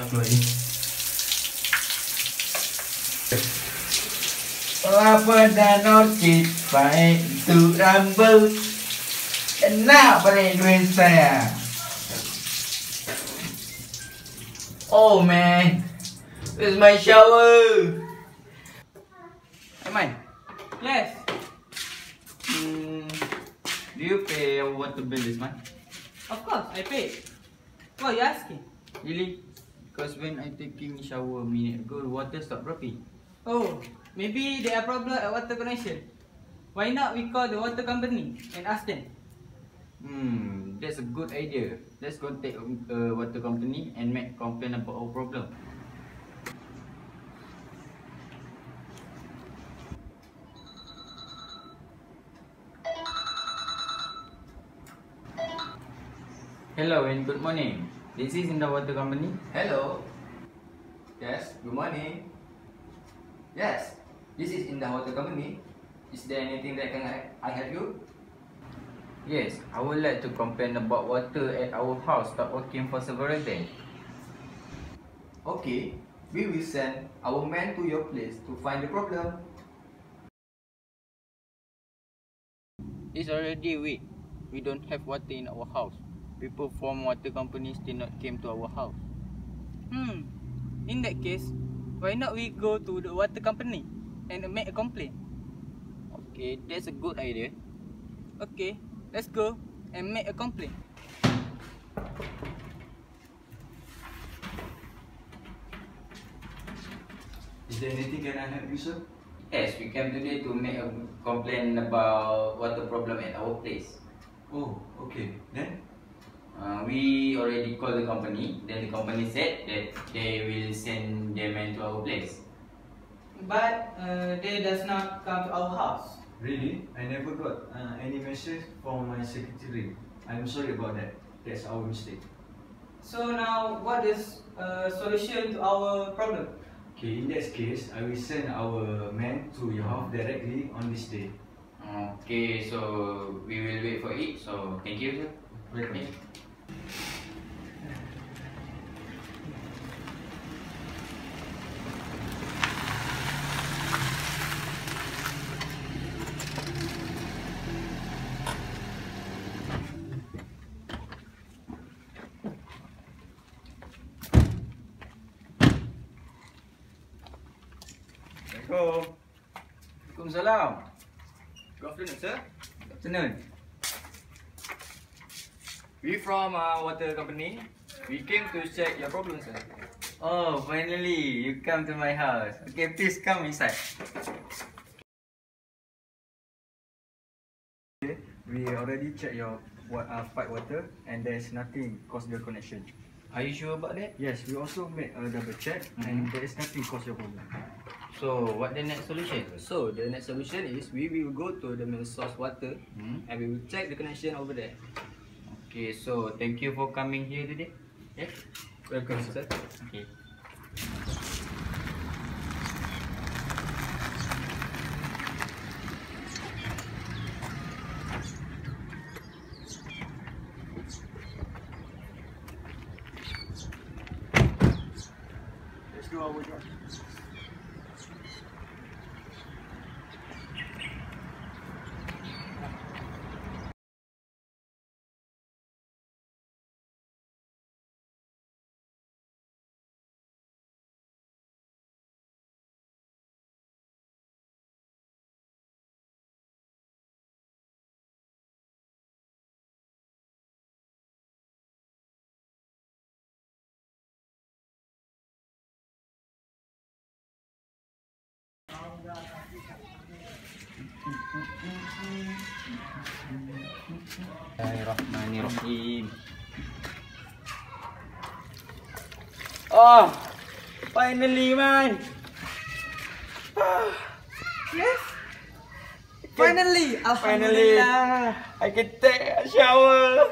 tắt lưới Là phần đã nó phải tự làm bước Enak balik duit saya Oh man Where's my shower? Aiman Yes. hmm, Do you pay your water bill this month? Of course, I paid. What you asking? Really? Because when I taking shower a minute ago, the water stop dropping. Oh, maybe there are problem at water connection. Why not we call the water company and ask them? Hmm, that's a good idea. Let's contact uh, water company and make complaint about our problem. Hello and good morning. This is in the water company. Hello. Yes, good morning. Yes, this is in the hotel company. Is there anything that can I, I help you? Yes, I would like to complain about water at our house stop working for several days. Okay, we will send our man to your place to find the problem. It's already a week. We don't have water in our house. People from water company still not came to our house. Hmm. In that case, why not we go to the water company and make a complaint? Okay, that's a good idea. Okay, let's go and make a complaint. Is there anything can I help you, sir? Yes, we came today to make a complaint about water problem at our place. Oh, okay. Then? Uh, we already called the company. Then the company said that they will send their man to our place. But uh, they does not come to our house. Really? I never got uh, any message from my secretary. I'm sorry about that. That's our mistake. So now, what is uh, solution to our problem? Okay, in that case, I will send our man to your house directly on this day. Okay, so we will wait for it. So thank you, sir. Welcome. Assalamualaikum. Waalaikumsalam. Good afternoon, sir. Good afternoon. We from uh, water company. We came to check your problem, sir. Oh, finally you come to my house. Okay, please come inside. We already checked your wa- uh, pipe water and there's nothing cause the connection. Are you sure about that? Yes, we also made a double check and there is nothing cause your problem. So what the next solution? So the next solution is we will go to the main source water Hmm? and we will check the connection over there. Okay, so thank you for coming here today. Yes. Welcome, sir. Okay. Let's do our Bismillahirrahmanirrahim. Oh, finally man. Ah, yes. Finally, alhamdulillah. I can take a shower.